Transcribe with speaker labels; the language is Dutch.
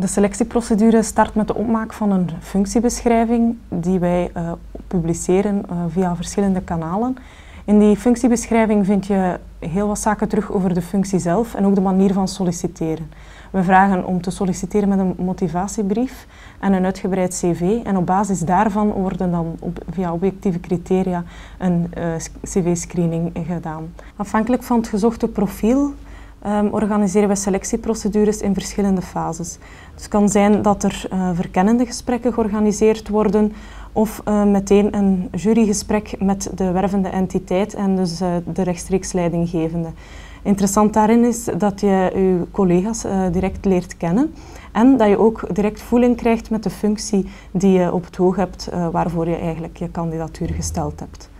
Speaker 1: De selectieprocedure start met de opmaak van een functiebeschrijving die wij uh, publiceren uh, via verschillende kanalen. In die functiebeschrijving vind je heel wat zaken terug over de functie zelf en ook de manier van solliciteren. We vragen om te solliciteren met een motivatiebrief en een uitgebreid cv. En op basis daarvan worden dan via objectieve criteria een uh, cv-screening gedaan. Afhankelijk van het gezochte profiel um, organiseren we selectieprocedures in verschillende fases. Dus het kan zijn dat er uh, verkennende gesprekken georganiseerd worden of uh, meteen een jurygesprek met de wervende entiteit en dus uh, de rechtstreeks leidinggevende. Interessant daarin is dat je je collega's direct leert kennen en dat je ook direct voeling krijgt met de functie die je op het oog hebt waarvoor je eigenlijk je kandidatuur gesteld hebt.